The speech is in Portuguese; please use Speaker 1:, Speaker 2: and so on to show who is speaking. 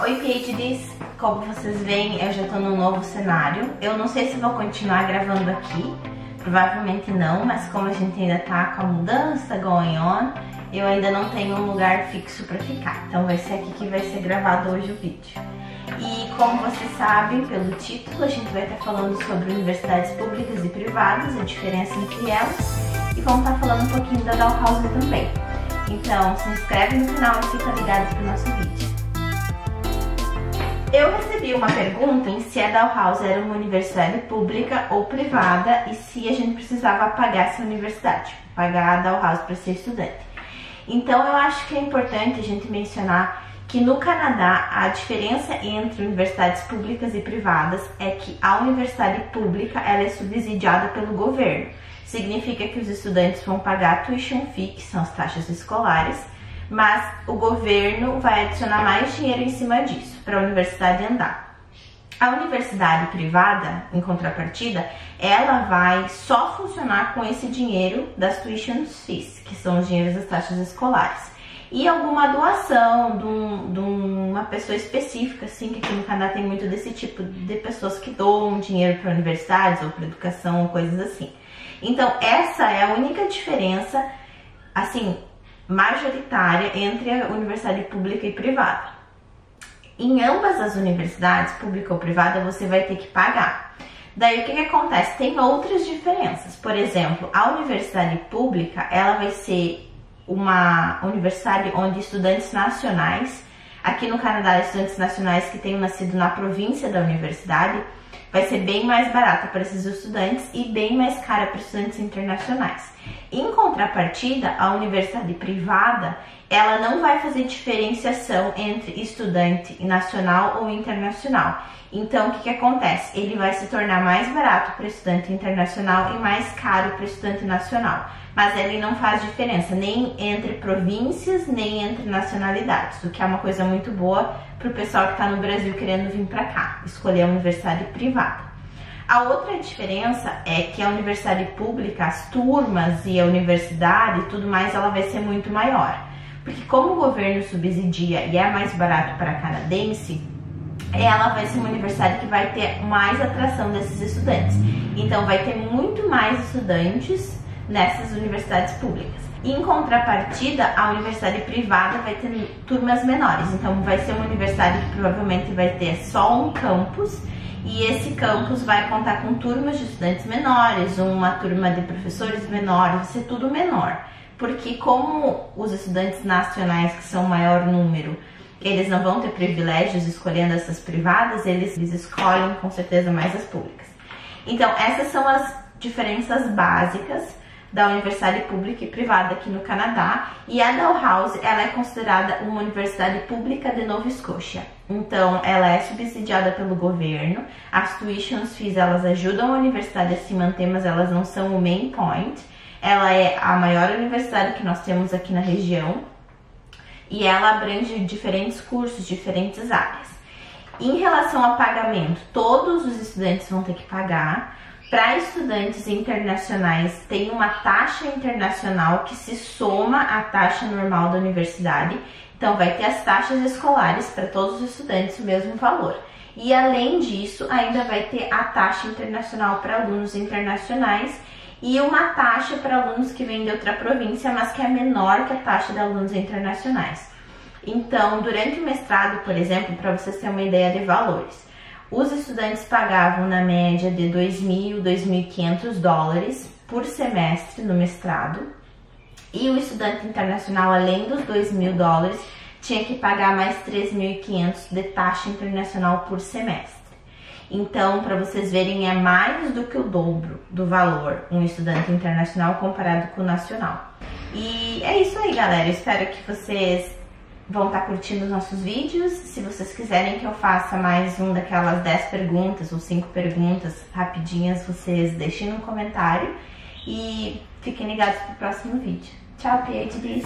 Speaker 1: Oi PhDs, como vocês veem eu já estou num novo cenário. Eu não sei se vou continuar gravando aqui, provavelmente não, mas como a gente ainda tá com a mudança going on, eu ainda não tenho um lugar fixo para ficar. Então vai ser aqui que vai ser gravado hoje o vídeo. E como vocês sabem pelo título, a gente vai estar falando sobre universidades públicas e privadas, a diferença entre elas, e vamos estar falando um pouquinho da Dalhousie também. Então se inscreve no canal e fica ligado pro nosso vídeo. Eu recebi uma pergunta em se a Dalhouse era uma universidade pública ou privada e se a gente precisava pagar essa universidade, pagar a Dalhouse para ser estudante. Então eu acho que é importante a gente mencionar que no Canadá a diferença entre universidades públicas e privadas é que a universidade pública ela é subsidiada pelo governo. Significa que os estudantes vão pagar a tuition fee, que são as taxas escolares, mas o governo vai adicionar mais dinheiro em cima disso para a universidade andar. A universidade privada, em contrapartida, ela vai só funcionar com esse dinheiro das tuition fees, que são os dinheiros das taxas escolares. E alguma doação de, um, de uma pessoa específica, assim, que aqui no Canadá tem muito desse tipo de pessoas que doam dinheiro para universidades ou para educação, coisas assim. Então, essa é a única diferença, assim, majoritária entre a universidade pública e privada. Em ambas as universidades, pública ou privada, você vai ter que pagar. Daí o que, que acontece? Tem outras diferenças. Por exemplo, a universidade pública, ela vai ser uma universidade onde estudantes nacionais, aqui no Canadá, estudantes nacionais que tenham nascido na província da universidade, vai ser bem mais barata para esses estudantes e bem mais cara para estudantes internacionais. Em contrapartida, a universidade privada, ela não vai fazer diferenciação entre estudante nacional ou internacional. Então, o que, que acontece? Ele vai se tornar mais barato para estudante internacional e mais caro para estudante nacional. Mas ele não faz diferença nem entre províncias, nem entre nacionalidades, o que é uma coisa muito boa para o pessoal que está no Brasil querendo vir para cá, escolher a universidade privada. A outra diferença é que a universidade pública, as turmas e a universidade e tudo mais, ela vai ser muito maior. Porque como o governo subsidia e é mais barato para canadense, ela vai ser uma universidade que vai ter mais atração desses estudantes. Então vai ter muito mais estudantes nessas universidades públicas. Em contrapartida, a universidade privada vai ter turmas menores. Então vai ser uma universidade que provavelmente vai ter só um campus e esse campus vai contar com turmas de estudantes menores, uma turma de professores menores, vai ser tudo menor. Porque como os estudantes nacionais, que são o maior número, eles não vão ter privilégios escolhendo essas privadas, eles, eles escolhem com certeza mais as públicas. Então, essas são as diferenças básicas da universidade pública e privada aqui no Canadá. E a Dalhousie, ela é considerada uma universidade pública de Nova Escócia. Então, ela é subsidiada pelo governo. As tuitions fees, elas ajudam a universidade a se manter, mas elas não são o main point. Ela é a maior universidade que nós temos aqui na região e ela abrange diferentes cursos, diferentes áreas. Em relação a pagamento, todos os estudantes vão ter que pagar. Para estudantes internacionais, tem uma taxa internacional que se soma à taxa normal da universidade. Então, vai ter as taxas escolares para todos os estudantes o mesmo valor. E além disso, ainda vai ter a taxa internacional para alunos internacionais e uma taxa para alunos que vêm de outra província, mas que é menor que a taxa de alunos internacionais. Então, durante o mestrado, por exemplo, para vocês terem uma ideia de valores, os estudantes pagavam na média de 2.000, 2.500 dólares por semestre no mestrado, e o estudante internacional, além dos 2.000 dólares, tinha que pagar mais 3.500 de taxa internacional por semestre. Então, para vocês verem, é mais do que o dobro do valor um estudante internacional comparado com o nacional. E é isso aí, galera. espero que vocês vão estar tá curtindo os nossos vídeos. Se vocês quiserem que eu faça mais um daquelas 10 perguntas ou 5 perguntas rapidinhas, vocês deixem no comentário e fiquem ligados pro próximo vídeo. Tchau, PhDs!